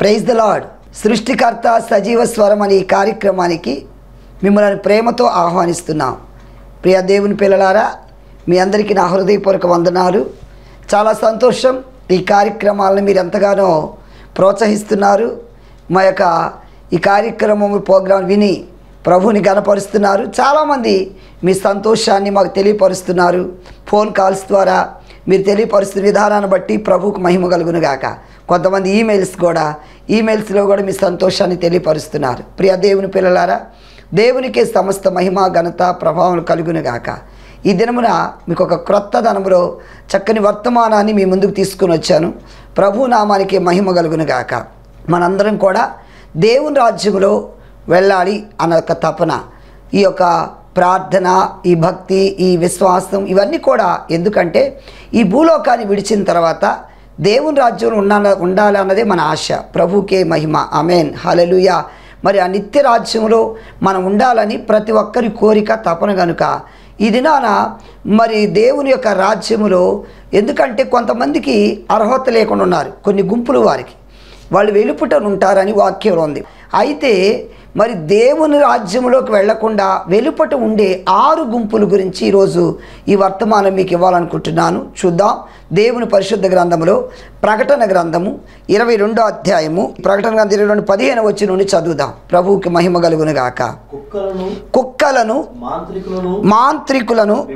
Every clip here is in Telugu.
ప్రైజ్ ద లాడ్ సృష్టికర్త సజీవ స్వరం అనే ఈ కార్యక్రమానికి మిమ్మల్ని ప్రేమతో ఆహ్వానిస్తున్నాం. ప్రియ దేవుని పిల్లలారా మీ అందరికీ నా హృదయపూర్వక వందనాలు. చాలా సంతోషం ఈ కార్యక్రమాలను మీరు ఎంతగానో ప్రోత్సహిస్తున్నారు. మా యొక్క ఈ కార్యక్రమం ప్రోగ్రాం విని ప్రభుని గనపరుస్తున్నారు. చాలామంది మీ సంతోషాన్ని మాకు తెలియపరుస్తున్నారు. ఫోన్ కాల్స్ ద్వారా మీరు తెలియపరుస్తున్న విధానాన్ని బట్టి ప్రభువుకు మహిమ కలుగును గాక. కొంతమంది ఈమెయిల్స్ కూడా ఈమెయిల్స్లో కూడా మీ సంతోషాన్ని తెలియపరుస్తున్నారు. ప్రియ దేవుని పిల్లలారా దేవునికే సమస్త మహిమ ఘనత ప్రభావం కలుగునుగాక ఈ దినమున మీకు ఒక క్రొత్త ధనములో చక్కని వర్తమానాన్ని మీ ముందుకు తీసుకుని వచ్చాను. ప్రభు నామానికి మహిమ కలుగునుగాక మనందరం కూడా దేవుని రాజ్యంలో వెళ్ళాలి అన్న ఒక తపన ఈ యొక్క ప్రార్థన ఈ భక్తి ఈ విశ్వాసం ఇవన్నీ కూడా ఎందుకంటే ఈ భూలోకాన్ని విడిచిన తర్వాత దేవుని రాజ్యంలో ఉండాల ఉండాలి అన్నదే మన ఆశ. ప్రభుకే మహిమ. అమెన్ హలలుయ మరి ఆ నిత్య రాజ్యంలో మనం ఉండాలని ప్రతి ఒక్కరి కోరిక తపన గనుక ఈ దినాన మరి దేవుని యొక్క రాజ్యములో ఎందుకంటే కొంతమందికి అర్హత లేకుండా ఉన్నారు కొన్ని గుంపులు వారికి. వాళ్ళు వెలుపుటను ఉంటారని వాక్యం ఉంది. అయితే మరి దేవుని రాజ్యంలోకి వెళ్ళకుండా వెలుపట ఉండే ఆరు గుంపుల గురించి ఈరోజు ఈ వర్తమానం మీకు ఇవ్వాలనుకుంటున్నాను. చూద్దాం. దేవుని పరిశుద్ధ గ్రంథములో ప్రకటన గ్రంథము ఇరవై రెండో అధ్యాయము. ప్రకటన గ్రంథం ఇరవై రెండు పదిహేను వచ్చి నుండి చదువుదాం. ప్రభువుకి మహిమ కలుగును గాక. కుక్కలను మాంత్రికులను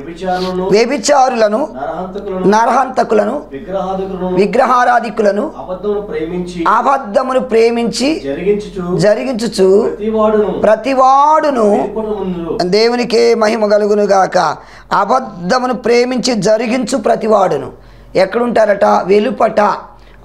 వ్యభిచారులను నరహంతకులను విగ్రహారాధికులను అబద్ధమును ప్రేమించి జరిగించుచు ప్రతివాడును దేవునికే మహిమ కలుగును గాక. అబద్ధమును ప్రేమించి జరిగించు ప్రతివాడును. ఎక్కడుంటారట? వెలుపట.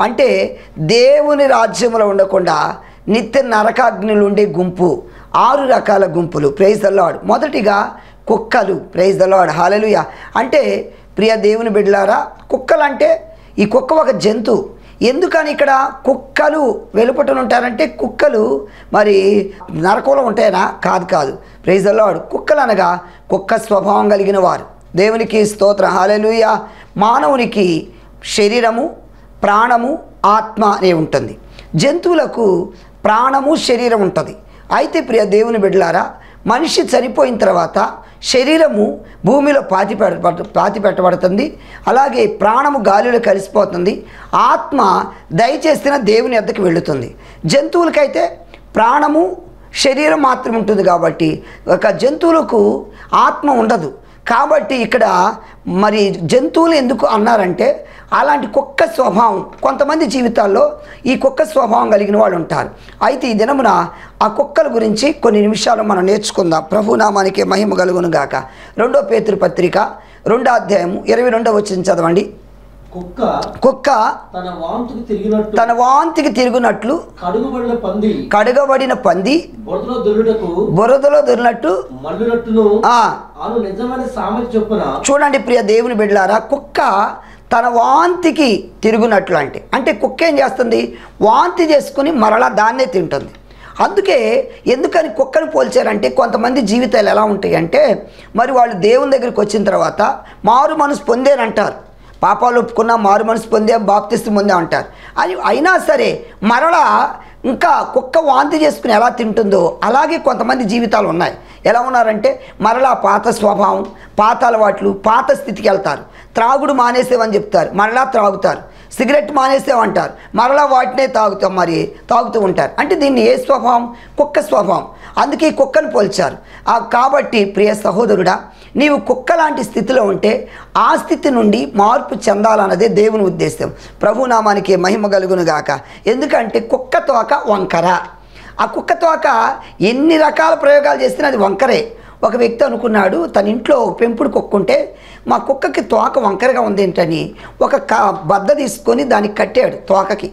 అంటే దేవుని రాజ్యంలో ఉండకుండా నిత్య నరకాగ్నులు ఉండే గుంపు. ఆరు రకాల గుంపులు. ప్రైజ్ దల్లాడు మొదటిగా కుక్కలు. ప్రైజ్ ద హాలలుయ అంటే ప్రియ దేవుని బిడ్డలారా కుక్కలు అంటే ఈ కుక్క ఒక జంతువు ఎందుకని ఇక్కడ కుక్కలు వెలుపటను ఉంటారంటే కుక్కలు మరి నరకంలో ఉంటాయనా? కాదు కాదు. ప్రైజ్ లార్డ్ కుక్కలు అనగా కుక్క స్వభావం కలిగిన వారు. దేవునికి స్తోత్ర. హాలలుయ మానవునికి శరీరము ప్రాణము ఆత్మ అనే ఉంటుంది. జంతువులకు ప్రాణము శరీరం ఉంటుంది. అయితే ప్రియ దేవుని బిడ్డలారా మనిషి చనిపోయిన తర్వాత శరీరము భూమిలో పాతి పాతి పెట్టబడుతుంది అలాగే ప్రాణము గాలిలో కలిసిపోతుంది. ఆత్మ దయచేసిన దేవుని వద్దకు వెళుతుంది. జంతువులకైతే ప్రాణము శరీరం మాత్రం ఉంటుంది కాబట్టి ఒక జంతువులకు ఆత్మ ఉండదు. కాబట్టి ఇక్కడ మరి జంతువులు ఎందుకు అన్నారంటే అలాంటి కుక్క స్వభావం. కొంతమంది జీవితాల్లో ఈ కుక్క స్వభావం కలిగిన వాళ్ళు ఉంటారు. అయితే ఈ దినమున ఆ కుక్కల గురించి కొన్ని నిమిషాలు మనం నేర్చుకుందాం. ప్రభునామానికి మహిమ కలుగును గాక రెండో పేతృపత్రిక రెండో అధ్యాయము ఇరవై రెండో వచ్చిన చదవండి. కుక్క తన వాంతుకు తిరిగినట్టు. తన వాంతికి తిరుగునట్లు కడుగుబడిన పంది బురదలో దొరినట్టు చూడండి ప్రియ దేవుని బిడ్డలారా కుక్క తన వాంతికి తిరుగునట్లు అంటే అంటే కుక్క ఏం చేస్తుంది? వాంతి చేసుకుని మరలా దాన్నే తింటుంది. అందుకే ఎందుకని కుక్కను పోల్చారంటే కొంతమంది జీవితాలు ఎలా ఉంటాయి అంటే మరి వాళ్ళు దేవుని దగ్గరికి వచ్చిన తర్వాత మారు మనసు పొందేనంటారు. పాపాలు ఒప్పుకున్న మారు మనసు పొందే బాప్తిస్తు పొందే అంటారు. అది అయినా సరే మరలా ఇంకా కుక్క వాంతి చేసుకుని ఎలా తింటుందో అలాగే కొంతమంది జీవితాలు ఉన్నాయి. ఎలా ఉన్నారంటే మరలా పాత స్వభావం పాత అలవాట్లు పాత స్థితికి వెళ్తారు. త్రాగుడు మానేసేవని చెప్తారు. మరలా త్రాగుతారు. సిగరెట్ మానేసామంటారు మరలా వాటినే తాగుతాం మరి తాగుతూ ఉంటారు. అంటే దీన్ని ఏ స్వభావం? కుక్క స్వభావం. అందుకే ఈ కుక్కను పోల్చారు. కాబట్టి ప్రియ సహోదరుడా నీవు కుక్క లాంటి స్థితిలో ఉంటే ఆ స్థితి నుండి మార్పు చెందాలన్నదే దేవుని ఉద్దేశం. ప్రభునామానికి మహిమ కలుగును గాక. ఎందుకంటే కుక్క తోక వంకర. ఆ కుక్క తోక ఎన్ని రకాల ప్రయోగాలు చేసినా అది వంకరే. ఒక వ్యక్తి అనుకున్నాడు తన ఇంట్లో పెంపుడు కుక్క ఉంటే మా కుక్కకి తోక వంకరగా ఉంది ఏంటని ఒక క బద్ద తీసుకొని దానికి కట్టాడు తోకకి.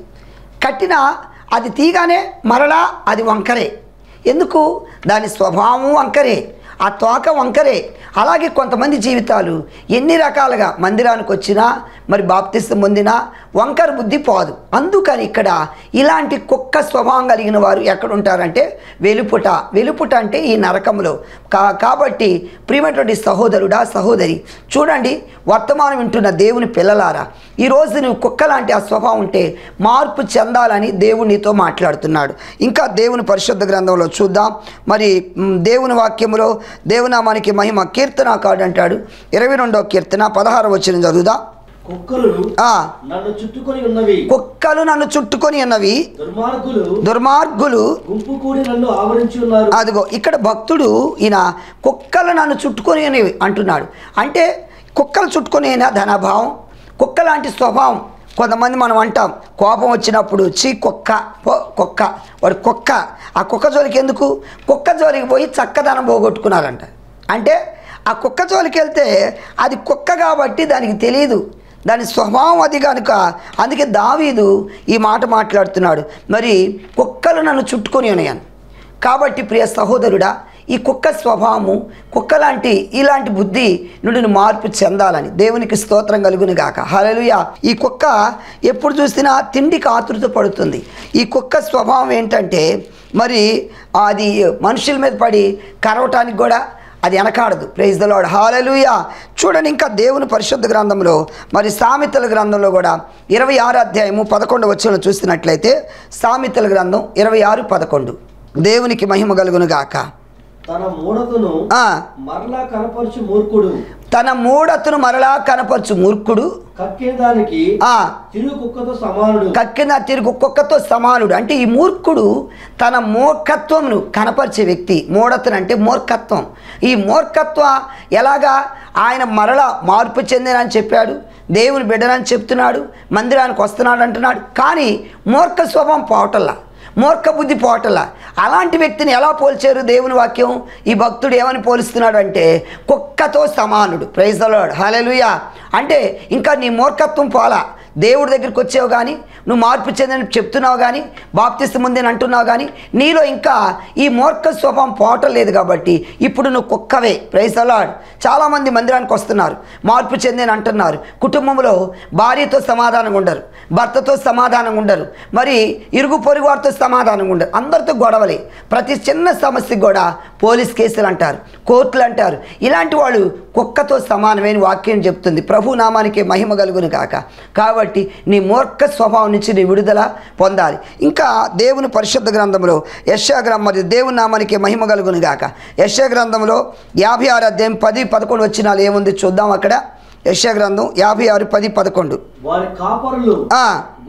కట్టిన అది తీగానే మరలా అది వంకరే. ఎందుకు? దాని స్వభావం వంకరే. ఆ తోక వంకరే. అలాగే కొంతమంది జీవితాలు ఎన్ని రకాలుగా మందిరానికి వచ్చినా మరి బాప్తిస్తు పొందినా వంకర బుద్ధి పోదు. అందుకని ఇక్కడ ఇలాంటి కుక్క స్వభావం కలిగిన వారు ఎక్కడ ఉంటారంటే వెలుపుట. వెలుపుట అంటే ఈ నరకంలో. కా కాబట్టి ప్రియమైనటువంటి సహోదరుడా సహోదరి చూడండి వర్తమానం వింటున్న దేవుని పిల్లలారా ఈరోజు నువ్వు కుక్క లాంటి ఆ స్వభావం ఉంటే మార్పు చెందాలని దేవుడు నీతో మాట్లాడుతున్నాడు. ఇంకా దేవుని పరిశుద్ధ గ్రంథంలో చూద్దాం. మరి దేవుని వాక్యంలో దేవునామానికి మహిమ కీర్తనాకాడు అంటాడు. ఇరవై రెండో కీర్తన పదహారు వచ్చిన చదువుదా? కుక్కలు ఆ, నన్ను చుట్టుకొని ఉన్నవి. కుక్కలు నన్ను చుట్టుకొని ఉన్నవి. దుర్మార్గులు కూడి అదిగో ఇక్కడ భక్తుడు ఈయన కుక్కలు నన్ను చుట్టుకొని అనేవి అంటున్నాడు. అంటే కుక్కలు చుట్టుకొని అయినా ధనభావం కుక్క లాంటి స్వభావం కొంతమంది మనం అంటాం కోపం వచ్చినప్పుడు చీ కుక్క కుక్క. వాడు కుక్క. ఆ కుక్క జోలికి ఎందుకు? కుక్క జోలికి పోయి చక్కదనం పోగొట్టుకున్నారంట అంటే ఆ కుక్క జోలికి వెళ్తే అది కుక్క కాబట్టి దానికి తెలియదు దాని స్వభావం అది కనుక. అందుకే దావీదు ఈ మాట మాట్లాడుతున్నాడు. మరి కుక్కలు నన్ను చుట్టుకొని ఉన్నాయని. కాబట్టి ప్రియ సహోదరుడా ఈ కుక్క స్వభావము కుక్క లాంటి ఇలాంటి బుద్ధి నుండి మార్పు చెందాలని దేవునికి స్తోత్రం కలుగును గాక. హలలుయ ఈ కుక్క ఎప్పుడు చూసినా తిండికి ఆతృత పడుతుంది. ఈ కుక్క స్వభావం ఏంటంటే మరి అది మనుషుల మీద పడి కరవటానికి కూడా అది వెనకాడదు. ప్రైజ్ ద లాడ్ హాలలుయా చూడండి ఇంకా దేవుని పరిశుద్ధ గ్రంథంలో మరి సామెతల గ్రంథంలో కూడా ఇరవై ఆరు అధ్యాయము పదకొండు వచ్చిన చూసినట్లయితే సామెతల గ్రంథం ఇరవై ఆరు పదకొండు. దేవునికి మహిమ కలుగును గాక. తన మూఢతను ఆ, మరలా కనపరచు మూర్ఖుడు. తన మూడతును మరలా కనపరచు మూర్ఖుడు. కక్కేదానికి ఆ. తిరుగు కుక్కతో సమానుడు. కక్కిన తిరుగు కుక్కతో సమానుడు. అంటే ఈ మూర్ఖుడు తన మూర్ఖత్వమును కనపరిచే వ్యక్తి. మూఢతను అంటే మూర్ఖత్వం. ఈ మూర్ఖత్వ ఎలాగా ఆయన మరల మార్పు చెందినని చెప్పాడు. దేవుని బిడ్డనని చెప్తున్నాడు. మందిరానికి వస్తున్నాడు అంటున్నాడు కానీ మూర్ఖ స్వభావం పోవటల్లా మూర్ఖ బుద్ధి అలాంటి వ్యక్తిని ఎలా పోల్చారు దేవుని వాక్యం? ఈ భక్తుడు ఏమని పోలుస్తున్నాడు అంటే కుక్కతో సమానుడు. ప్రైజ్ దలాడ్ హాలెలుయా అంటే ఇంకా నీ మూర్ఖత్వం పోలా. దేవుడి దగ్గరికి వచ్చావు కానీ నువ్వు మార్పు చెందని చెప్తున్నావు కానీ బాప్తిస్తు ముందని అంటున్నావు కానీ నీలో ఇంకా ఈ మూర్ఖ స్వభావం పోవటం లేదు కాబట్టి ఇప్పుడు నువ్వు కుక్కవే. ప్రైజ్ అలాడ్ చాలామంది మందిరానికి వస్తున్నారు మార్పు చెందని అంటున్నారు. కుటుంబంలో భార్యతో సమాధానంగా ఉండరు భర్తతో సమాధానంగా ఉండరు మరి ఇరుగు పొరుగు వారితో సమాధానంగా ఉండరు. అందరితో గొడవలే. ప్రతి చిన్న సమస్యకు కూడా పోలీస్ కేసులు అంటారు కోర్టులు అంటారు. ఇలాంటి వాళ్ళు కుక్కతో సమానమైన వాక్యం చెప్తుంది. ప్రభు నామానికి మహిమ కలుగును కాక కాబట్టి నీ మూర్ఖ స్వభావం నుంచి నీ విడుదల పొందాలి. ఇంకా దేవుని పరిశుద్ధ గ్రంథంలో యశా గ్రంథం మరియు దేవుని నామానికి మహిమ కలుగును గాక. యశా గ్రంథంలో యాభై ఆరు అధ్యాయం పది పదకొండు వచ్చినాలు ఏముంది చూద్దాం అక్కడ. యశా గ్రంథం యాభై ఆరు పది పదకొండు. వారి కాపరులు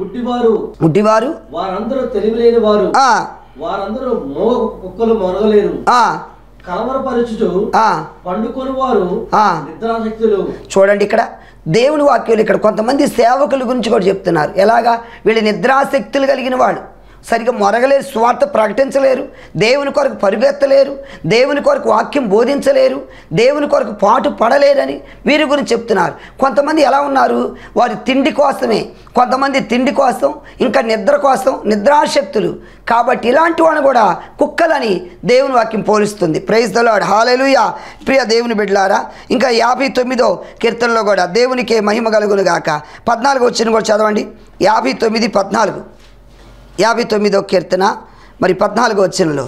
గుడ్డివారు. గుడ్డివారు. వారందరూ తెలివిలేని వారు వారందరూ మోగ కుక్కలు మొరగలేరు. ఆ, కలవరపరచుచు ఆ, పండుకొని వారు ఆ. నిద్రాశక్తులు. చూడండి ఇక్కడ. దేవుని వాక్యాలు ఇక్కడ కొంతమంది సేవకుల గురించి కూడా చెప్తున్నారు. ఎలాగా? వీళ్ళు నిద్రాశక్తులు కలిగిన వాళ్ళు. సరిగ్గా మొరగలేరు స్వార్థ ప్రకటించలేరు దేవుని కొరకు పరిగెత్తలేరు దేవుని కొరకు వాక్యం బోధించలేరు దేవుని కొరకు పాటు పడలేరని వీరి గురించి చెప్తున్నారు. కొంతమంది ఎలా ఉన్నారు? వారి తిండి కోసమే. కొంతమంది తిండి కోసం ఇంకా నిద్ర కోసం నిద్రాశక్తులు. కాబట్టి ఇలాంటి వాళ్ళని కూడా కుక్కలని దేవుని వాక్యం పోలుస్తుంది. ప్రైజ్ ద లార్డ్ ప్రియ దేవుని బిడ్డలారా ఇంకా యాభై తొమ్మిదో కీర్తనలో కూడా దేవునికి మహిమ కలుగును గాక. పద్నాలుగు వచ్చిన కూడా చదవండి. యాభై తొమ్మిది పద్నాలుగు. యాభై తొమ్మిదో కీర్తన మరి పద్నాలుగో వచ్చినలో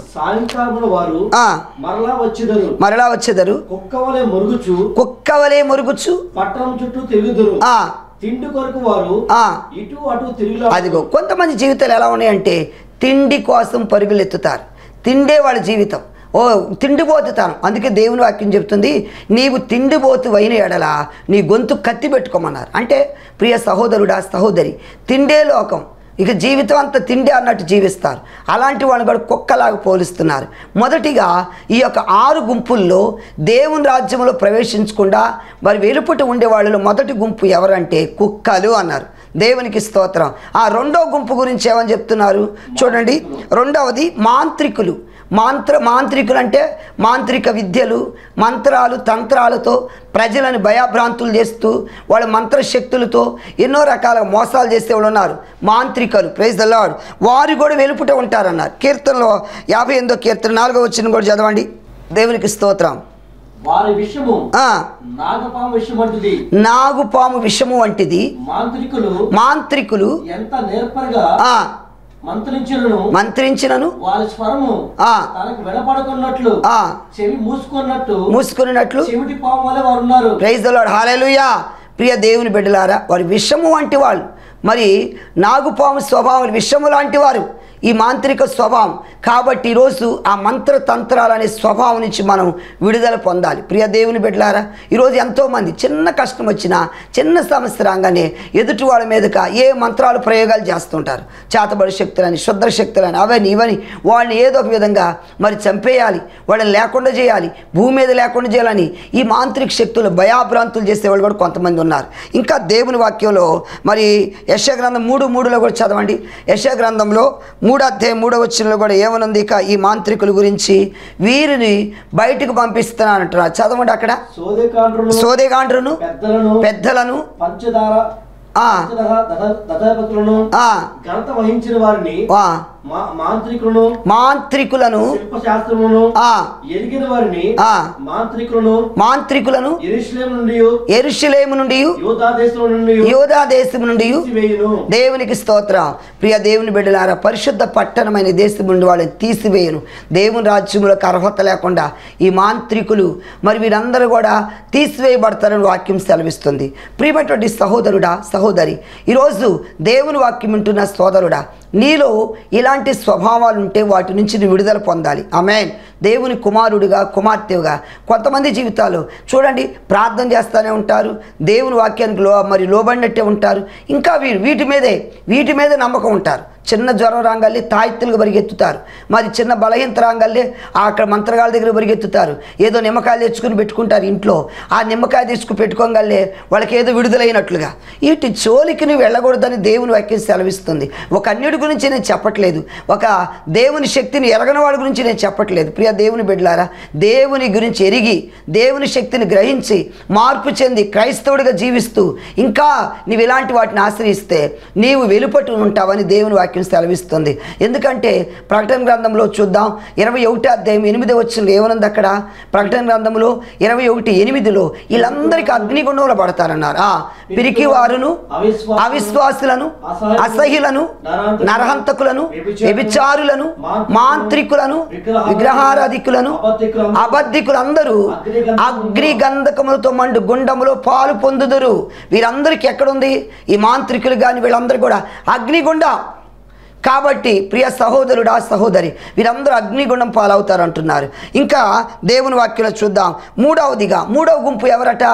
మరలా వచ్చిదరు. మరలా వచ్చేదరు. కుక్క వలె మురుగుచు కుక్కవలే మురుగుచు. పట్టణం చుట్టూ తిరుగుదురు. ఆ, తిండి కొరకు వారు ఆ, ఇటు అటు తిరుగులా అదిగో కొంతమంది జీవితాలు ఎలా ఉన్నాయంటే తిండి కోసం పరుగులెత్తుతారు. తిండే వాళ్ళ జీవితం. ఓ తిండిపోతుతాను అందుకే దేవుని వాక్యం చెప్తుంది నీవు తిండిపోతు అయిన ఎడల నీ గొంతు కత్తి పెట్టుకోమన్నారు. అంటే ప్రియ సహోదరుడా సహోదరి తిండే లోకం ఇక జీవితం అంతా తిండి అన్నట్టు జీవిస్తారు. అలాంటి వాళ్ళని కూడా కుక్కలాగా పోలిస్తున్నారు. మొదటిగా ఈ యొక్క ఆరు గుంపుల్లో దేవుని రాజ్యంలో ప్రవేశించకుండా మరి వెలుపుటి ఉండే వాళ్ళలో మొదటి గుంపు ఎవరంటే కుక్కలు అన్నారు. దేవునికి స్తోత్రం. ఆ రెండో గుంపు గురించి ఏమని చెప్తున్నారు? చూడండి. రెండవది మాంత్రికులు. మాంత్ర మాంత్రికులు అంటే మాంత్రిక విద్యలు మంత్రాలు తంత్రాలతో ప్రజలను భయాభ్రాంతులు చేస్తూ వాళ్ళ మంత్రశక్తులతో ఎన్నో రకాల మోసాలు చేసే వాళ్ళు ఉన్నారు. మాంత్రికలు ప్రైజ్ ద వారు కూడా వెలుపుట ఉంటారన్నారు. కీర్తనలో యాభై ఎనిమిదో కీర్తన నాలుగో వచ్చిన కూడా చదవండి. దేవునికి స్తోత్రం. వారి నాగుపాము విషము వంటిది. మాంత్రికులు మాంత్రికులు ఎంత నేర్పరగా మంత్రించినను. వారి స్వరము ఆ, తనకు వినపడుకున్నట్లు ఆ, చెవి మూసుకున్నట్టు మూసుకున్నట్లు. చెవిటి పాము వలె వారు ఉన్నారు ప్రైజ్ ద లార్డ్ హాలేలుయా ప్రియ దేవుని బిడ్డలారా వారి విషము వంటి వాళ్ళు. మరి నాగుపాము స్వభావం విషము లాంటి వారు. ఈ మాంత్రిక స్వభావం. కాబట్టి ఈరోజు ఆ మంత్రతంత్రాలు అనే స్వభావం నుంచి మనం విడుదల పొందాలి. ప్రియ దేవుని బిడ్డలారా ఈరోజు ఎంతోమంది చిన్న కష్టం వచ్చినా చిన్న సమస్య రాగానే ఎదుటి వాళ్ళ మీదక ఏ మంత్రాలు ప్రయోగాలు చేస్తుంటారు. చేతబడి శక్తులని శుద్ర శక్తులని అవని ఇవని వాళ్ళని ఏదో ఒక విధంగా మరి చంపేయాలి. వాళ్ళని లేకుండా చేయాలి. భూమి మీద లేకుండా చేయాలని ఈ మాంత్రిక శక్తులు భయాభ్రాంతులు చేసేవాళ్ళు కూడా కొంతమంది ఉన్నారు. ఇంకా దేవుని వాక్యంలో మరి యశగ్రంథం మూడు మూడులో కూడా చదవండి. యశగ్రంథంలో మూడో అధ్యాయం మూడో వచ్చినలో కూడా ఏమనుంది? ఇక ఈ మాంత్రికుల గురించి వీరిని బయటకు పంపిస్తున్నానంటున్నారు చదవండి అక్కడ. సోదెకాండ్రును పెద్దలను పంచదార మాంత్రికులను మాంత్రికులను ఎరిగిన వారిని మాంత్రికులను మాంత్రికులను ఎరుషలేం నుండి ఎరుషలేము నుండి యోధా దేశం నుండి దేవునికి స్తోత్రం. ప్రియ దేవుని బిడ్డలారా పరిశుద్ధ పట్టణమైన దేశం నుండి వాళ్ళని తీసివేయను. దేవుని రాజ్యంలోకి అర్హత లేకుండా ఈ మాంత్రికులు మరి వీరందరూ కూడా తీసివేయబడతారని వాక్యం సెలవిస్తుంది. ప్రియమైనటువంటి సహోదరుడా సహోదరి ఈరోజు దేవుని వాక్యం వింటున్న సోదరుడా నీలో ఇలాంటి స్వభావాలు ఉంటే వాటి నుంచి విడుదల పొందాలి. ఆమెన్. దేవుని కుమారుడిగా కుమార్తెగా కొంతమంది జీవితాలు చూడండి ప్రార్థన చేస్తూనే ఉంటారు దేవుని వాక్యానికి లో మరి లోబడినట్టే ఉంటారు. ఇంకా వీరు వీటి మీదే వీటి మీదే నమ్మకం ఉంటారు. చిన్న జ్వరం రాగాలి తాయిత్తులుగా పరిగెత్తుతారు. మరి చిన్న బలహీనత రాగాలి అక్కడ మంత్రగాల దగ్గర పరిగెత్తుతారు. ఏదో నిమ్మకాయలు తెచ్చుకుని పెట్టుకుంటారు ఇంట్లో. ఆ నిమ్మకాయ తీసుకుని పెట్టుకోగలే వాళ్ళకి ఏదో విడుదలైనట్లుగా. వీటి చోలికి నువ్వు వెళ్ళకూడదని దేవుని వాక్యం సెలవిస్తుంది. ఒక అన్నిటి గురించి నేను చెప్పట్లేదు. ఒక దేవుని శక్తిని ఎరగని వాడి గురించి నేను చెప్పట్లేదు. ప్రియ దేవుని బిడ్డలారా దేవుని గురించి ఎరిగి దేవుని శక్తిని గ్రహించి మార్పు చెంది క్రైస్తవుడిగా జీవిస్తూ ఇంకా నీవు ఇలాంటి వాటిని ఆశ్రయిస్తే నీవు వెలుపట్టు ఉంటావని దేవుని వాక్యం సెలవిస్తుంది. ఎందుకంటే ప్రకటన గ్రంథంలో చూద్దాం ఇరవై ఒకటి అధ్యాయం ఎనిమిది వచ్చిన ఏమనుంది అక్కడ? ప్రకటన గ్రంథంలో ఇరవై ఒకటి ఎనిమిదిలో వీళ్ళందరికీ అగ్నిగుండంలో పడతారన్నారు ఆ పిరికి వారును అవిశ్వాసులను, అసహ్యులను నరహంతకులను వ్యభిచారులను మాంత్రికులను విగ్రహాలు విగ్రహారాధికులను అబద్ధికులందరూ అగ్ని గంధకములతో మండు గుండములో పాలు పొందుదురు. వీరందరికీ ఎక్కడుంది? ఈ మాంత్రికులు కానీ వీళ్ళందరూ కూడా అగ్నిగుండం. కాబట్టి ప్రియ సహోదరుడా సహోదరి వీరందరూ అగ్నిగుండం పాలవుతారు అంటున్నారు ఇంకా దేవుని వాక్యంలో చూద్దాం. మూడవదిగా మూడవ గుంపు ఎవరట?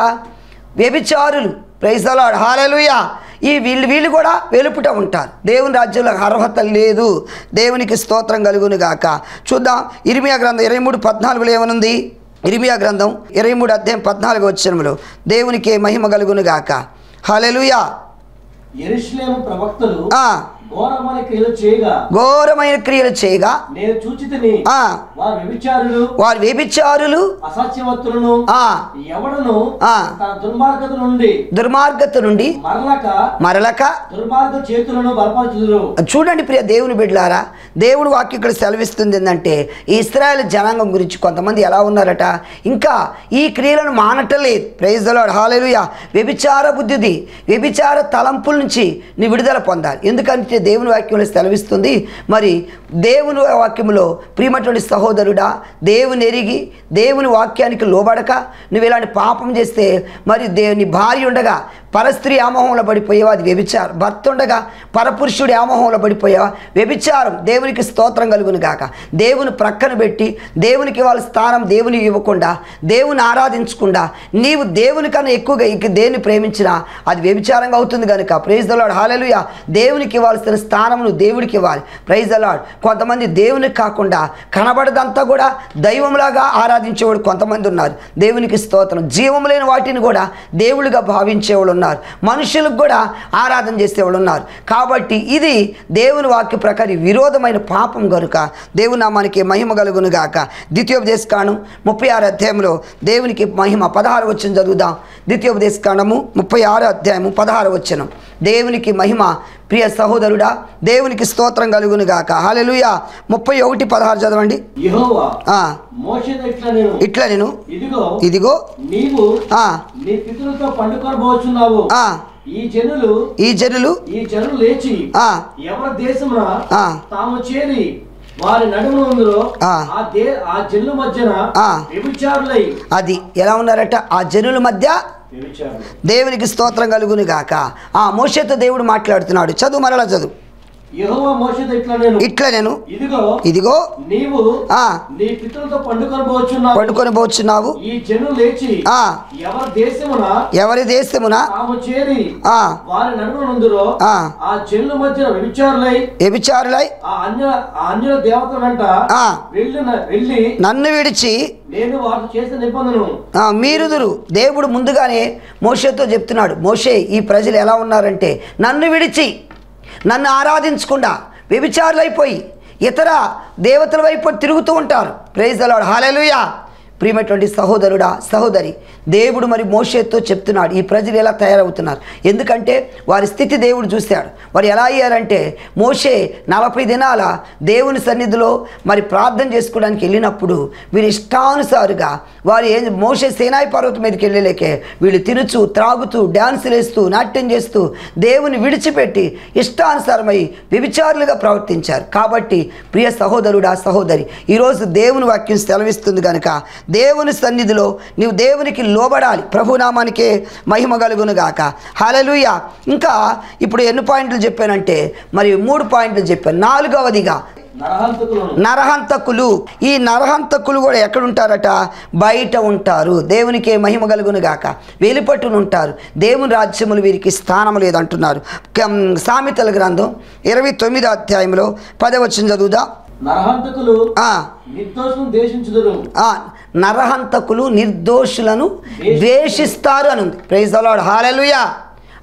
వ్యభిచారులు. Praise the Lord hallelujah. ఈ వీళ్ళు వీళ్ళు కూడా వెలుపుట ఉంటారు. దేవుని రాజ్యంలో అర్హత లేదు. దేవునికి స్తోత్రం కలుగును గాక. చూద్దాం ఇరిమియా గ్రంథం ఇరవై మూడు పద్నాలుగులో ఏమనుంది? ఇరిమియా గ్రంథం ఇరవై మూడు అధ్యాయం పద్నాలుగు వచ్చినములో దేవునికి మహిమ కలుగును గాక. హాలెలుయా ప్రవక్తలు ఘోరమైన క్రియలు చేయగా. ఘోరమైన క్రియలు చేయగా నేను చూచితిని. ఆ, వారు వ్యభిచారులు. వారు వ్యభిచారులు. అసత్యవత్తులను ఆ, ఎవడను? ఆ, తన దుర్మార్గత నుండి. దుర్మార్గత నుండి మరలక. మరలక దుర్మార్గ చేతులను బలపరచుదురు. చూడండి ప్రియ దేవుని బిడ్డలారా దేవుని వాక్యం ఇక్కడ సెలవిస్తుంది ఏంటంటే ఈ ఇస్రాయేల్ జనాంగం గురించి కొంతమంది ఎలా ఉన్నారట? ఇంకా ఈ క్రియలను మానటలేదు. ప్రైజ్ దలాడ్ హాలేలుయా వ్యభిచార బుద్ధిది వ్యభిచార తలంపుల నుంచి నీ విడుదల పొందాలి. ఎందుకంటే దేవుని వాక్యంలో సెలవిస్తుంది. మరి దేవుని వాక్యంలో ప్రియమటువంటి సహోదరుడా దేవుని ఎరిగి దేవుని వాక్యానికి లోబడక నువ్వు ఇలాంటి పాపం చేస్తే మరి దేవుని భార్య ఉండగా పరస్త్రీ ఆమోహంలో పడిపోయేవా? అది వ్యభిచారం. భర్త ఉండగా పరపురుషుడి ఆమోహంలో పడిపోయేవా? వ్యభిచారం. దేవునికి స్తోత్రం కలుగును గాక. దేవుని ప్రక్కన పెట్టి దేవునికి వాళ్ళ స్థానం దేవుని ఇవ్వకుండా దేవుని ఆరాధించకుండా నీవు దేవుని కన్నా ఎక్కువగా ఇక దేన్ని ప్రేమించినా అది వ్యభిచారంగా అవుతుంది కనుక ప్రైజ్ దలాడ్ హాలలుయ దేవునికి ఇవ్వాల్సిన స్థానమును దేవుడికి ఇవ్వాలి. ప్రైజ్ దలాడ్ కొంతమంది దేవునికి కాకుండా కనబడదంతా కూడా దైవంలాగా ఆరాధించేవాడు కొంతమంది ఉన్నారు. దేవునికి స్తోత్రం. జీవం లేని వాటిని కూడా దేవుడిగా భావించేవాడు ఉన్నారు. మనుషులకు కూడా ఆరాధన చేసేవాళ్ళు ఉన్నారు. కాబట్టి ఇది దేవుని వాక్య ప్రకారం విరోధమైన పాపం కనుక దేవుని నామానికి మహిమ కలుగును గాక. ద్వితీయోపదేశ కాండం ముప్పై ఆరు అధ్యాయంలో దేవునికి మహిమ పదహారు వచ్చిన చదువుదాం. ద్వితీయోపదేశ కాండము ముప్పై ఆరు అధ్యాయము పదహారు వచ్చనం దేవునికి మహిమ ప్రియ సహోదరుడా దేవునికి స్తోత్రం కలుగును గాక. హాలెలుయ ముప్పై ఒకటి పదహారు చదవండి. ఇట్లా నేను. ఇదిగో ఇదిగో. నీవు నీ పితరులతో పండుకొనబోచున్నావు. ఆ, ఈ జనులు ఈ జనులు ఈ జనులు లేచి ఆ, ఎవరి దేశమున ఆ. తాము చేరి వారి ఆ. జనుల మధ్యన అది ఎలా ఉన్నారట? ఆ జనుల మధ్య దేవునికి స్తోత్రం కలుగును గాక. ఆ మోషతో దేవుడు మాట్లాడుతున్నాడు. చదువు మరలా చదువు. ఇట్లా నేను ఇదిగో నీవు ఆ నీ పితరులతో పండుకొనబోచున్నావు పట్టుకొని పోచున్నావు. ఈ జనులు లేచి ఆ ఎవరి దేశమున ఎవరి దేశమున తాము చేరి ఆ వారి నడుము నుందురో ఆ ఆ జనుల మధ్యన వ్యభిచారులై వ్యభిచారులై ఆ అన్య ఆ అన్యుల దేవతల వెంట ఆ వెళ్ళిన వెళ్ళి నన్ను విడిచి నేను వారు చేసిన నిబంధనను మీరుదురు. దేవుడు ముందుగానే మోషేతో చెప్తున్నాడు మోషే ఈ ప్రజలు ఎలా ఉన్నారంటే నన్ను విడిచి నన్ను ఆరాధించకుండా వ్యభిచారులైపోయి ఇతర దేవతల వైపు తిరుగుతూ ఉంటారు. ప్రైజ్ అలాడు హాలెలుయా ప్రియమైనటువంటి సహోదరుడా సహోదరి దేవుడు మరి మోషేతో చెప్తున్నాడు ఈ ప్రజలు ఎలా తయారవుతున్నారు? ఎందుకంటే వారి స్థితి దేవుడు చూశాడు. వారు ఎలా అయ్యారంటే మోషే నలభై దినాల దేవుని సన్నిధిలో మరి ప్రార్థన చేసుకోవడానికి వెళ్ళినప్పుడు వీరి ఇష్టానుసారుగా వారు ఏం మోషే సేనాయి పర్వతం మీదకి వెళ్ళలేకే వీళ్ళు తినుచు త్రాగుతూ డ్యాన్సులు వేస్తూ నాట్యం చేస్తూ దేవుని విడిచిపెట్టి ఇష్టానుసారమై వ్యభిచారులుగా ప్రవర్తించారు. కాబట్టి ప్రియ సహోదరుడా సహోదరి ఈరోజు దేవుని వాక్యం సెలవిస్తుంది కనుక దేవుని సన్నిధిలో నీవు దేవునికి లోబడాలి. ప్రభునామానికే మహిమ కలుగును గాక. హలలుయ ఇంకా ఇప్పుడు ఎన్ని పాయింట్లు చెప్పానంటే మరి మూడు పాయింట్లు చెప్పాను. నాలుగవదిగా నరహంతకులు. ఈ నరహంతకులు కూడా ఎక్కడ ఉంటారట బయట ఉంటారు. దేవునికి మహిమ కలుగును గాక. వెలుపట్టున ఉంటారు. దేవుని రాజ్యములు వీరికి స్థానం లేదంటున్నారు. సామెతల గ్రంథం ఇరవై తొమ్మిదో అధ్యాయంలో పదవచనం చదువుదా? నరహంతకులు నిర్దోషం నరహంతకులు నిర్దోషులను ద్వేషిస్తారు అని ఉంది. ప్రైజ్ అలాడు హాలెలుయా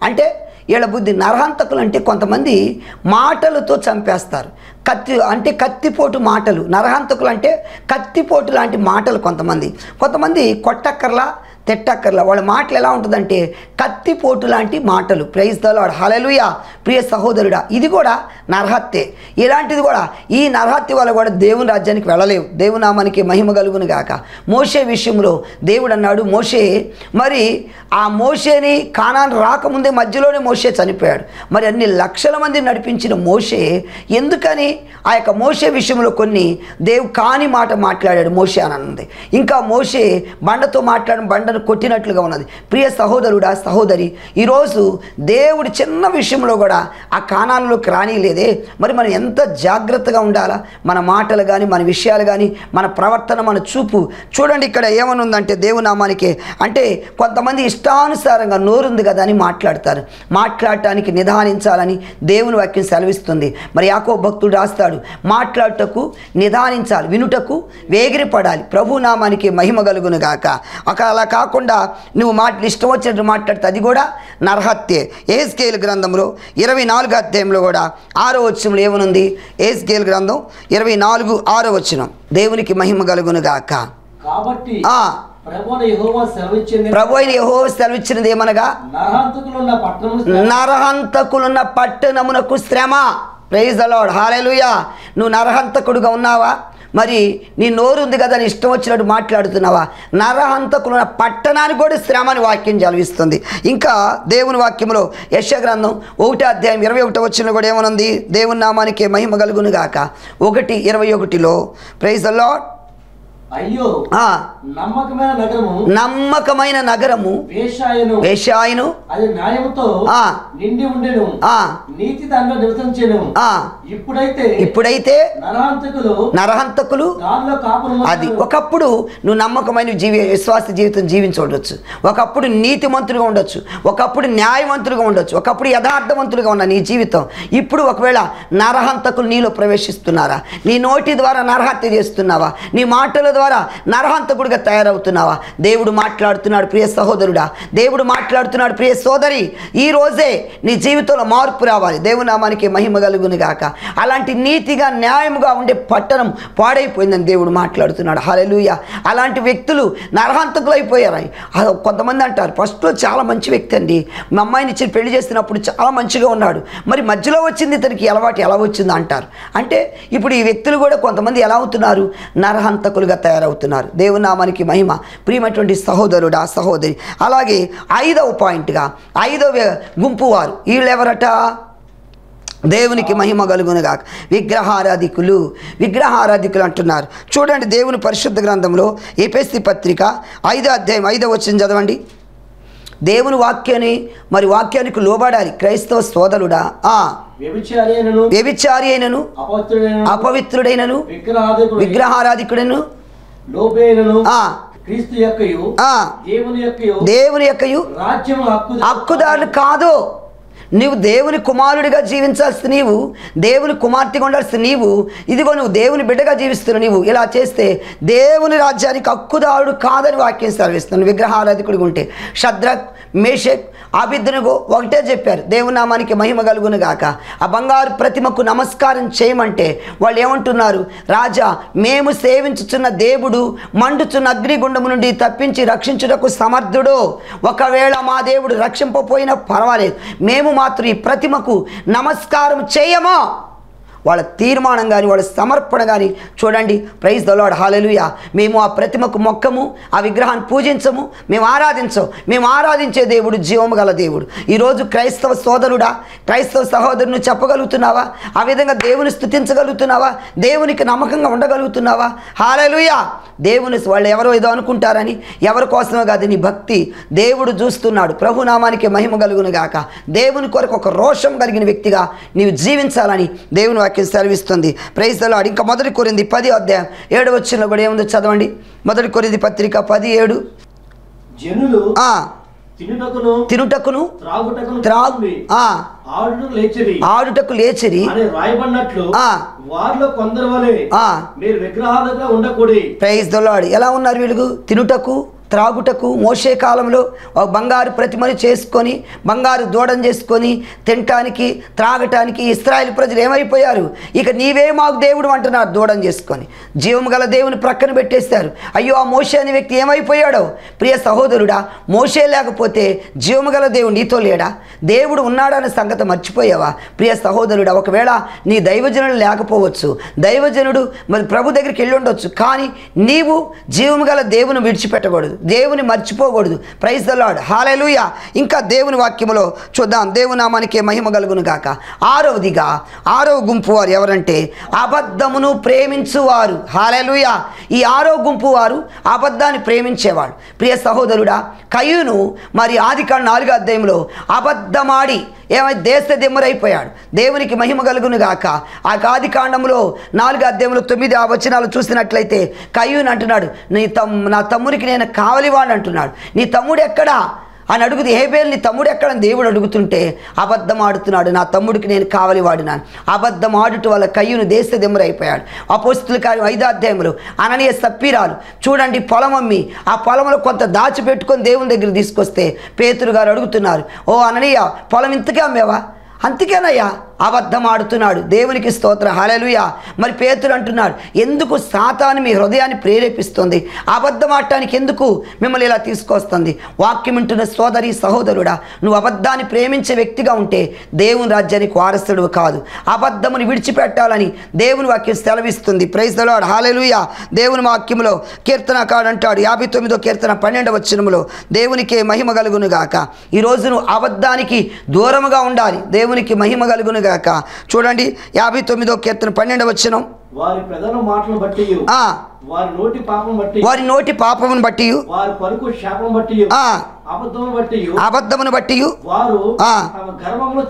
అంటే వీళ్ళ బుద్ధి నరహంతకులు అంటే కొంతమంది మాటలతో చంపేస్తారు. కత్తి అంటే కత్తిపోటు మాటలు. నరహంతకులు అంటే కత్తిపోటు లాంటి మాటలు కొంతమంది. కొంతమంది కొట్టక్కర్లా తిట్టక్కర్లా. వాళ్ళ మాటలు ఎలా ఉంటుందంటే కత్తిపోటు లాంటి మాటలు. ప్రైజ్ దలాడు హలలుయా ప్రియ సహోదరుడా ఇది కూడా నరహత్యే. ఇలాంటిది కూడా ఈ నరహత్య వల్ల కూడా దేవుని రాజ్యానికి వెళ్ళలేవు. దేవుని నామానికి మహిమ కలుగును గాక. మోషే విషయంలో దేవుడు అన్నాడు మోషే మరి ఆ మోషేని కానాన్ని రాకముందే మధ్యలోనే మోషే చనిపోయాడు. మరి అన్ని లక్షల మంది నడిపించిన మోషే ఎందుకని ఆ యొక్క మోషే విషయంలో కొన్ని దేవు కాని మాట మాట్లాడాడు మోషే అని అన్నది. ఇంకా మోషే బండతో మాట్లాడిన బండను కొట్టినట్లుగా ఉన్నది. ప్రియ సహోదరుడా సహోదరి ఈరోజు దేవుడి చిన్న విషయంలో కూడా ఆ కాణాలలోకి రానిలేదే మరి మనం ఎంత జాగ్రత్తగా ఉండాలా? మన మాటలు కానీ మన విషయాలు కానీ మన ప్రవర్తన మన చూపు. చూడండి ఇక్కడ ఏమనుందంటే దేవునామానికి నామానికి. అంటే కొంతమంది ఇష్టానుసారంగా నోరుంది కదా అని మాట్లాడతారు. మాట్లాడటానికి నిదానించాలని దేవుని వాక్యం సెలవిస్తుంది. మరి యాకో భక్తుడు రాస్తాడు మాట్లాడటకు నిదానించాలి వినుటకు వేగిరపడాలి ప్రభు నామానికి మహిమ కలుగును గాక. ఒక అలా కాకుండా నువ్వు మాట ఇష్టం వచ్చినట్టు మాట్లాడితే అది కూడా నరహత్యే. ఏస్కేల్ గ్రంథంలో ఇరవై నాలుగు అధ్యాయంలో కూడా ఆరో వచనంలో ఏమనుంది? ఏస్కేల్ గ్రంథం ఇరవై నాలుగు ఆరో వచనం. దేవునికి మహిమ కలుగును గాక. కాబట్టి ప్రభు అయిన యహో సెలవిచ్చినది ఏమనగా? నరహంతకులున్న పట్టణమునకు శ్రమ. ప్రైజ్ అలాడ్ హాలెలుయా నువ్వు నరహంతకుడుగా ఉన్నావా? మరి నీ నోరు ఉంది కదా నీ ఇష్టం వచ్చినట్టు మాట్లాడుతున్నావా? నరహంతకులున్న పట్టణానికి కూడా శ్రమని వాక్యం చదివిస్తుంది ఇంకా దేవుని వాక్యంలో యశగ్రంథం ఒకటి అధ్యాయం ఇరవై ఒకటి వచ్చిన కూడా ఏమనుంది? దేవుని నామానికి మహిమ కలుగును గాక ఒకటి ఇరవై ఒకటిలో ప్రైజ్ లాట్ అయ్యో నమ్మకమైన నగరము నమ్మకమైన నగరము వేషాయను వేషాయను అది న్యాయముతో ఆ. నిండి ఉండెను నీతి దానిలో నివసించెను. ఇప్పుడైతే ఇప్పుడైతే నరహంతకులు నరహంతకులు దానిలో కాపురం అది. ఒకప్పుడు నువ్వు నమ్మకమైన జీవి విశ్వాస జీవితం జీవించవచ్చు ఒకప్పుడు నీతిమంతులుగా ఉండొచ్చు. ఒకప్పుడు న్యాయవంతులుగా ఉండొచ్చు. ఒకప్పుడు యథార్థవంతులుగా ఉన్న నీ జీవితం. ఇప్పుడు ఒకవేళ నరహంతకులు నీలో ప్రవేశిస్తున్నారా? నీ నోటి ద్వారా నరహత్య చేస్తున్నావా? నీ మాటల ద్వారా నరహంతకుడిగా తయారవుతున్నావా? దేవుడు మాట్లాడుతున్నాడు ప్రియ సహోదరుడా. దేవుడు మాట్లాడుతున్నాడు ప్రియ సోదరి. ఈ రోజే నీ జీవితంలో మార్పు రావాలి. దేవునామానికి మహిమ కలుగును గాక. అలాంటి నీతిగా న్యాయముగా ఉండే పట్టణం పాడైపోయిందని దేవుడు మాట్లాడుతున్నాడు. హల్లెలూయా. అలాంటి వ్యక్తులు నరహంతకులు అయిపోయారు. కొంతమంది అంటారు ఫస్ట్లో చాలా మంచి వ్యక్తి అండి. మా అమ్మాయిని ఇచ్చి పెళ్ళి చేసినప్పుడు చాలా మంచిగా ఉన్నాడు. మరి మధ్యలో వచ్చింది ఇతనికి అలవాటు ఎలా వచ్చింది? అంటారు. అంటే ఇప్పుడు ఈ వ్యక్తులు కూడా కొంతమంది ఎలా అవుతున్నారు? నరహంతకులుగా తయారవుతున్నారు. దేవుని నామానికి మహిమ ప్రియమైనటువంటి సహోదరుడా సహోదరి. అలాగే ఐదవ పాయింట్గా ఐదవ గుంపు వారు వీళ్ళు ఎవరట దేవునికి మహిమ కలుగునుగాక. విగ్రహారాధికులు విగ్రహారాధికులు అంటున్నారు. చూడండి దేవుని పరిశుద్ధ గ్రంథంలో ఏపేసి పత్రిక ఐదో అధ్యాయం ఐదో వచ్చిన చదవండి. దేవుని వాక్యాన్ని మరి వాక్యానికి లోబడాలి. క్రైస్తవ సోదరుడా ఆ. వ్యభిచారి అయినను అపవిత్రుడైనను విగ్రహారాధికుడైనను దేవుని హక్కు హక్కుదారులు కాదు. నీవు దేవుని కుమారుడిగా జీవించాల్సి నీవు దేవుని కుమార్తెగా ఉండాల్సిన నీవు ఇదిగో నువ్వు దేవుని బిడ్డగా జీవిస్తున్న నీవు. ఇలా చేస్తే దేవుని రాజ్యానికి హక్కుదారుడు కాదని వాక్యం సెలవిస్తున్నాను విగ్రహారాధికుడిగా ఉంటే. శద్రక్ మేషక్ ఆబిద్దునుగో ఒకటే చెప్పారు దేవునామానికి మహిమ కలుగును గాక. ఆ బంగారు ప్రతిమకు నమస్కారం చేయమంటే వాళ్ళు ఏమంటున్నారు రాజా మేము సేవించుచున్న దేవుడు మండుచున్న అగ్నిగుండము నుండి తప్పించి రక్షించుటకు సమర్థుడు. ఒకవేళ మా దేవుడు రక్షింపపోయినా పర్వాలేదు. మేము మాత్రం ఈ ప్రతిమకు నమస్కారం చేయమో? వాళ్ళ తీర్మానం కానీ వాళ్ళ సమర్పణ కానీ చూడండి. ప్రైజ్ దలాడ్ హాలెలుయా మేము ఆ ప్రతిమకు మొక్కము ఆ విగ్రహాన్ని పూజించము మేము ఆరాధించము. మేము ఆరాధించే దేవుడు జీవము గల దేవుడు. ఈరోజు క్రైస్తవ సోదరుడా క్రైస్తవ సహోదరుని చెప్పగలుగుతున్నావా? ఆ విధంగా దేవుని స్థుతించగలుగుతున్నావా దేవునికి నమ్మకంగా ఉండగలుగుతున్నావా? హాలెలుయా దేవుని వాళ్ళు ఎవరో ఏదో అనుకుంటారని ఎవరి కోసమో కాదు నీ భక్తి. దేవుడు చూస్తున్నాడు. ప్రభునామానికి మహిమ కలుగును గాక. దేవుని కొరకు ఒక రోషం కలిగిన వ్యక్తిగా నీవు జీవించాలని దేవుని వాక్యం సెలవిస్తుంది. ప్రైజ్ దలాడ్ ఇంకా మొదటి కొరింది పది అధ్యాయం ఏడు వచ్చిన కూడా ఏముందో చదవండి. మొదటి కొరింది పత్రిక పది ఏడు జనులు తినుటకును త్రాగు ఆడుటకు లేచిరి. ప్రైజ్ దొల్లాడు ఎలా ఉన్నారు వీళ్ళు? తినుటకు త్రాగుటకు మోసే కాలంలో ఒక బంగారు ప్రతిమని చేసుకొని బంగారు దూడం చేసుకొని తినటానికి త్రాగటానికి ఇస్రాయల్ ప్రజలు ఏమైపోయారు? ఇక నీవే మాకు దేవుడు అంటున్నారు దూడం చేసుకొని. జీవం గల దేవుని ప్రక్కన పెట్టేశారు. అయ్యో ఆ మోసే అనే వ్యక్తి ఏమైపోయాడో? ప్రియ సహోదరుడా మోసే లేకపోతే జీవం గల దేవుడు నీతో లేడా? దేవుడు ఉన్నాడనే సంగతి మర్చిపోయావా? ప్రియ సహోదరుడా ఒకవేళ నీ దైవజనుడు లేకపోవచ్చు దైవజనుడు మరి ప్రభు దగ్గరికి వెళ్ళి ఉండొచ్చు కానీ నీవు జీవం గల దేవుని విడిచిపెట్టకూడదు. దేవుని మర్చిపోకూడదు. ప్రైజ్ ద లాడ్ హాలెలుయ ఇంకా దేవుని వాక్యములో చూద్దాం. దేవునామానికే మహిమ కలుగును గాక. ఆరవదిగా ఆరవ గుంపు వారు ఎవరంటే అబద్ధమును ప్రేమించువారు. హాలెలుయ ఈ ఆరో గుంపు వారు అబద్ధాన్ని ప్రేమించేవాడు. ప్రియ సహోదరుడా కయ్యూను మరి ఆదికాండ నాలుగో అధ్యాయంలో అబద్ధమాడి ఏమై దేశ దిమ్మరైపోయాడు. దేవునికి మహిమ కలుగును గాక. ఆ కాది కాండంలో నాలుగు అధ్యాయంలో తొమ్మిది ఆ వచనాలు చూసినట్లయితే కయ్యూని అంటున్నాడు నీ తమ్ నా తమ్మునికి నేను కా కావలివాడు అంటున్నాడు. నీ తమ్ముడు ఎక్కడా? అని అడుగుది హేబేల్ నీ తమ్ముడు ఎక్కడని దేవుడు అడుగుతుంటే అబద్ధం ఆడుతున్నాడు. నా తమ్ముడికి నేను కావలి వాడినాను అబద్ధం ఆడుట వల్ల కయ్యును దేశ దిమ్మరైపోయాడు. అపోస్తుల కార్యం ఐదో అధ్యాయంలో అననీయ సప్పీరాలు. చూడండి పొలం అమ్మి ఆ పొలంలో కొంత దాచిపెట్టుకొని దేవుని దగ్గర తీసుకొస్తే పేతురు గారు అడుగుతున్నారు ఓ అననీయ పొలం ఇంతకే అమ్మేవా? అంతకేనయ్యా? అబద్ధం ఆడుతున్నాడు దేవునికి స్తోత్ర. హలలుయ మరి పేతురు అంటున్నాడు ఎందుకు సాతాను మీ హృదయాన్ని ప్రేరేపిస్తుంది? అబద్ధం ఆడటానికి ఎందుకు మిమ్మల్ని ఇలా తీసుకొస్తుంది? వాక్యం వింటున్న సోదరి సహోదరుడా నువ్వు అబద్ధాన్ని ప్రేమించే వ్యక్తిగా ఉంటే దేవుని రాజ్యానికి వారసుడు కాదు. అబద్ధముని విడిచిపెట్టాలని దేవుని వాక్యం సెలవిస్తుంది. ప్రైజ్ దలాడ్ హాలెలుయ దేవుని వాక్యములో కీర్తనకాడు అంటాడు యాభై తొమ్మిదో కీర్తన పన్నెండవ వచ్చినములో దేవునికే మహిమ కలుగునుగాక గాక. ఈ రోజు నువ్వు అబద్ధానికి దూరముగా ఉండాలి. దేవునికి మహిమ కలుగునుగా గాక. చూడండి యాభై తొమ్మిదో కీర్తన పన్నెండవ వచ్చినాం వారి ప్రధాన మాటలను బట్టి వారి నోటి పాపం బట్టి వారి నోటి పాపమును బట్టి వారి పలుకు శాపం బట్టి అబద్ధమును బట్టి వారు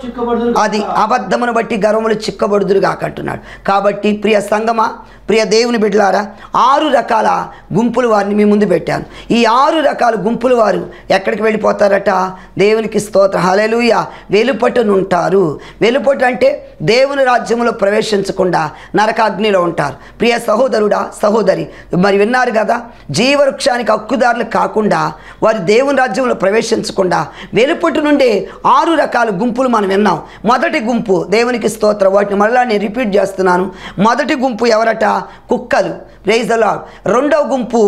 చిక్కబడుదురు అది అబద్ధమును బట్టి గర్వములు చిక్కబడుదురుగా అంటున్నాడు. కాబట్టి ప్రియ సంగమా ప్రియ దేవుని బిడ్డలారా ఆరు రకాల గుంపులు వారిని మీ ముందు పెట్టాను. ఈ ఆరు రకాల గుంపులు వారు ఎక్కడికి వెళ్ళిపోతారట? దేవునికి స్తోత్ర. హలెలుయ వెలుపటునుంటారు. వెలుపటు అంటే దేవుని రాజ్యంలో ప్రవేశించకుండా నరకాగ్నిలో ఉంటారు. ప్రియ సహోదరుడా సహోదరి మరి విన్నారు కదా? జీవవృక్షానికి హక్కుదారులు కాకుండా వారు దేవుని రాజ్యంలో ప్రవేశించకుండా వెలుపటి నుండే ఆరు రకాల గుంపులు మనం విన్నాం. మొదటి గుంపు దేవునికి స్తోత్రం. వాటిని మళ్ళీ నేను రిపీట్ చేస్తున్నాను. మొదటి గుంపు ఎవరట? కుక్కలు. ప్రైజ్ ద లాడ్ రెండవ గుంపు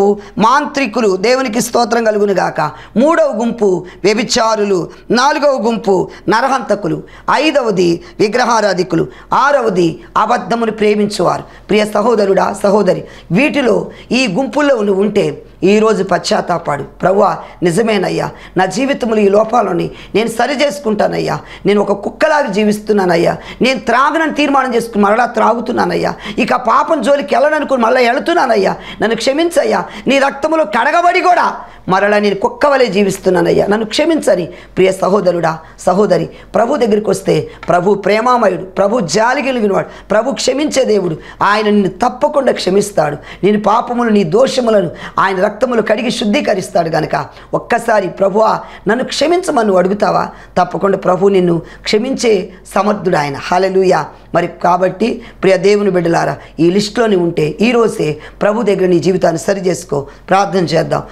మాంత్రికులు దేవునికి స్తోత్రం కలుగును గాక మూడవ గుంపు వ్యభిచారులు నాలుగవ గుంపు నరహంతకులు ఐదవది విగ్రహారాధికులు ఆరవది అబద్ధమును ప్రేమించువారు. ప్రియ సహోదరుడా సహోదరి వీటిలో ఈ గుంపుల్లో నువ్వు ఉంటే ఈరోజు పశ్చాత్తాపాడు. ప్రవ్వా నిజమేనయ్యా. నా జీవితంలో ఈ లోపాలని నేను సరి చేసుకుంటానయ్యా. నేను ఒక కుక్కలాగా జీవిస్తున్నానయ్యా. నేను త్రాగనని తీర్మానం చేసుకుని మరలా త్రాగుతున్నానయ్యా. ఇక పాపం జోలికి వెళ్ళననుకుని మళ్ళీ వెళుతున్నానయ్యా నన్ను క్షమించయ్యా. నీ రక్తములో కడగబడి కూడా మరలా నేను కుక్కవలే జీవిస్తున్నానయ్యా. నన్ను క్షమించని ప్రియ సహోదరుడా సహోదరి. ప్రభు దగ్గరికి వస్తే ప్రభు ప్రేమామయుడు ప్రభు జాలి కలిగినవాడు ప్రభు క్షమించే దేవుడు. ఆయన నిన్ను తప్పకుండా క్షమిస్తాడు. నేను పాపములు నీ దోషములను ఆయన రక్తములు కడిగి శుద్ధీకరిస్తాడు గనక. ఒక్కసారి ప్రభువా నన్ను క్షమించమని అడుగుతావా? తప్పకుండా ప్రభు నిన్ను క్షమించే సమర్థుడు ఆయన. హలలుయ మరి కాబట్టి ప్రియ దేవుని బిడ్డలారా ఈ లిస్టులోని ఉంటే ఈరోజే ప్రభు దగ్గర నీ జీవితాన్ని సరి చేసుకో ప్రార్థన చేద్దాం.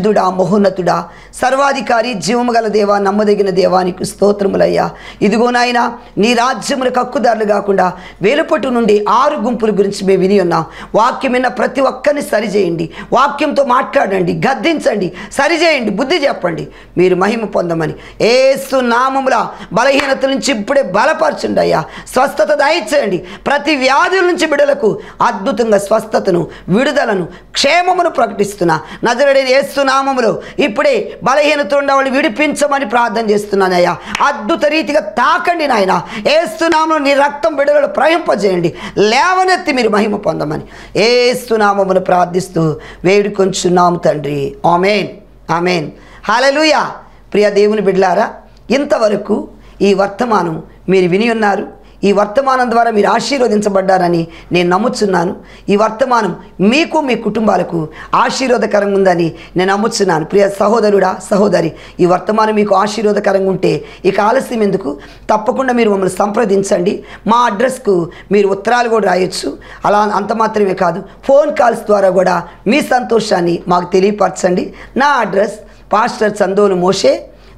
పరిశుద్ధుడా మహోన్నతుడా సర్వాధికారి జీవము గల దేవా నమ్మదగిన దేవానికి స్తోత్రములయ్యా. ఇదిగో నాయన నీ రాజ్యములకు హక్కుదారులు కాకుండా వేలుపట్టు నుండి ఆరు గుంపుల గురించి మేము విని ఉన్నాం. వాక్యం విన్న ప్రతి ఒక్కరిని సరిచేయండి. వాక్యంతో మాట్లాడండి గద్దించండి సరిచేయండి బుద్ధి చెప్పండి. మీరు మహిమ పొందమని. ఏసు నామముల బలహీనత నుంచి ఇప్పుడే బలపరచండి అయ్యా. స్వస్థత దయచేయండి. ప్రతి వ్యాధుల నుంచి బిడలకు అద్భుతంగా స్వస్థతను విడుదలను క్షేమమును ప్రకటిస్తున్నా. నజరడేది ఏస్తున్న నామములో. ఇప్పుడే బలహీనత వాళ్ళు విడిపించమని ప్రార్థన చేస్తున్నానయ్యా అద్భుత రీతిగా తాకండి నాయన. ఏస్తున్నామను నీ రక్తం బిడలలో ప్రవహింపజేయండి. లేవనెత్తి మీరు మహిమ పొందమని. ఏస్తున్నామమును ప్రార్థిస్తూ వేడుకొంచున్నాము తండ్రి. ఆమెన్. ఆమెన్. హల్లెలూయా. ప్రియ దేవుని బిడ్డలారా ఇంతవరకు ఈ వర్తమానం మీరు విని ఉన్నారు. ఈ వర్తమానం ద్వారా మీరు ఆశీర్వదించబడ్డారని నేను నమ్ముచున్నాను. ఈ వర్తమానం మీకు మీ కుటుంబాలకు ఆశీర్వాదకరంగా ఉందని నేను నమ్ముచున్నాను. ప్రియ సహోదరుడా సహోదరి ఈ వర్తమానం మీకు ఆశీర్వాదకరంగా ఉంటే ఇక ఆలస్యం ఎందుకు? తప్పకుండా మీరు మమ్మల్ని సంప్రదించండి. మా అడ్రస్కు మీరు ఉత్తరాలు కూడా రాయొచ్చు. అలా అంత మాత్రమే కాదు ఫోన్ కాల్స్ ద్వారా కూడా మీ సంతోషాన్ని మాకు తెలియపరచండి. నా అడ్రస్ పాస్టర్ చందోలు మోషే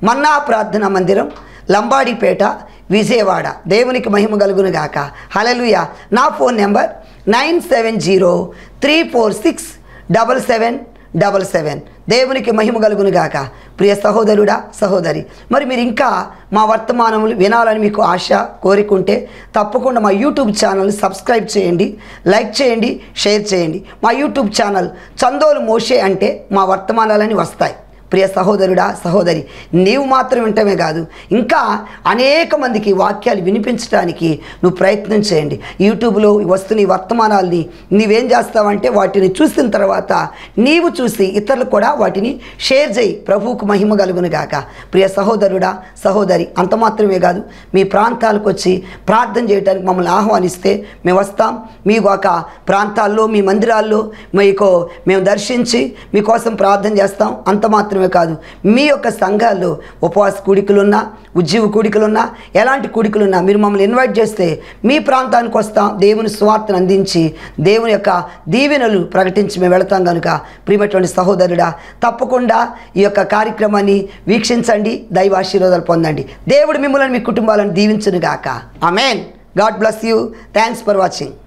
మన్నా ప్రార్థనా మందిరం లంబాడిపేట విజయవాడ. దేవునికి మహిమ కలుగును గాక. హలలుయ నా phone number nine seven zero three four six double seven double seven. దేవునికి మహిమ కలుగును గాక. ప్రియ సహోదరుడా సహోదరి మరి మీరు ఇంకా మా వర్తమానములు వినాలని మీకు ఆశ కోరికుంటే తప్పకుండా మా యూట్యూబ్ ఛానల్ సబ్స్క్రైబ్ చేయండి లైక్ చేయండి షేర్ చేయండి. మా యూట్యూబ్ ఛానల్ చందోలు మోషే అంటే మా వర్తమానాలని వస్తాయి. ప్రియ సహోదరుడా సహోదరి నీవు మాత్రం వింటమే కాదు. ఇంకా అనేక మందికి వాక్యాలు వినిపించడానికి నువ్వు ప్రయత్నం చేయండి. యూట్యూబ్లో వస్తున్న వర్తమానాల్ని నీవేం చేస్తావంటే వాటిని చూసిన తర్వాత నీవు చూసి ఇతరులు కూడా వాటిని షేర్ చేయి. ప్రభువుకు మహిమ కలుగును గాక. ప్రియ సహోదరుడా సహోదరి అంత మాత్రమే కాదు. మీ ప్రాంతాలకు వచ్చి ప్రార్థన చేయడానికి మమ్మల్ని ఆహ్వానిస్తే మేము వస్తాం. మీ ఒక ప్రాంతాల్లో మీ మందిరాల్లో మీకు మేము దర్శించి మీకోసం ప్రార్థన చేస్తాం. అంత మాత్రమే కాదు మీ యొక్క సంఘాల్లో ఉపవాస కూడికలున్నా ఉజ్జీవ కూడికలున్నా ఎలాంటి కూడికలున్నా మీరు మమ్మల్ని ఇన్వైట్ చేస్తే మీ ప్రాంతానికి వస్తాం దేవుని స్వార్థను అందించి దేవుని యొక్క దీవెనలు ప్రకటించి మేము వెళతాం కనుక ప్రియమైనటువంటి సహోదరుడా తప్పకుండా ఈ యొక్క కార్యక్రమాన్ని వీక్షించండి దైవ ఆశీర్వాదాలు పొందండి. దేవుడు మిమ్మల్ని మీ కుటుంబాలను దీవించును గాక amen God bless you thanks for watching